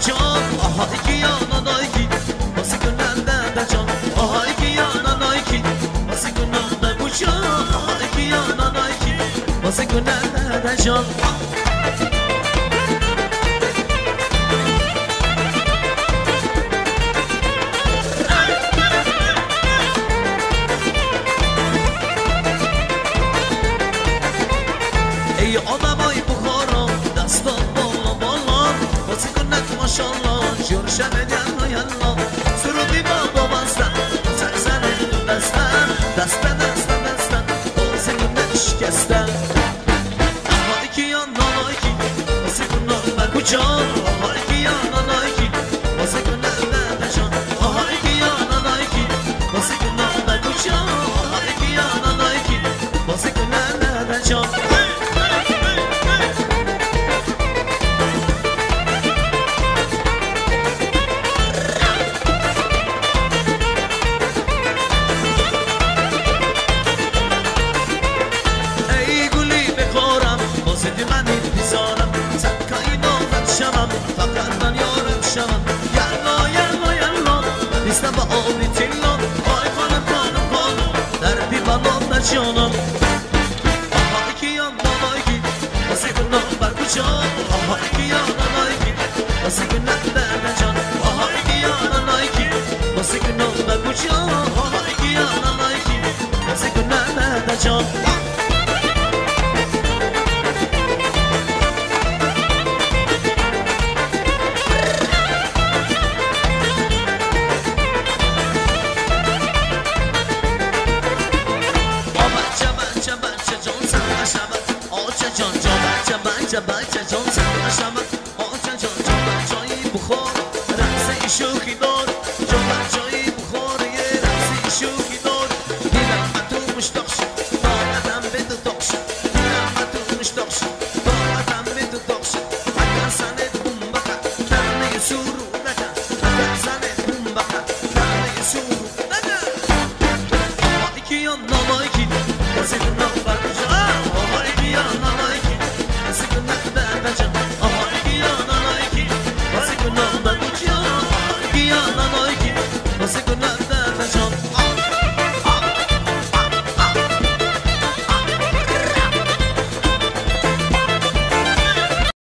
can. Aha iki yana iki Nasıl de can. Aha iki yana iki yana iki Nasıl من یارم شمم یلا یلا یلا نیستم با آبی تیلا آی خانم خانم خانم در بی بلام در جانم آها iki yandan iki واسه günah bak uçan Aha iki yandan iki واسه günah derden can Aha iki yandan iki واسه günah bak uçan Aha iki yandan iki واسه günah derden can باشه بچه جان سر قشمت آچه جان جا بچایی بخور رقص شوخی دار جا بچایی بخور یه رقص شوخی دار دیدم تو مشتاق شد طاقتم به تو تاق شد دیدم تو مشتاق شد طاقتم به تو تاق شد اگر سنت بوم بخد تنه سورو نکن اگر سنت بوم بخد کی بازی na noite, você com nada.